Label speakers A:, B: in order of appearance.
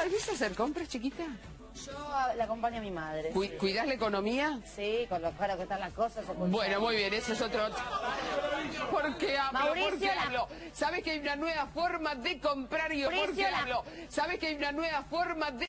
A: sabés hacer compras, chiquita?
B: Yo ah, la acompaño a mi madre.
A: Cu- ¿Cuidás la economía?
B: Sí, con lo caro que están las cosas.
A: Bueno, muy bien, eso es otro... ¿Por qué hablo? ¿Por qué
B: la-
A: hablo? ¿Sabes que hay una nueva forma de comprar y yo por qué hablo? ¿Sabes que hay una nueva forma de...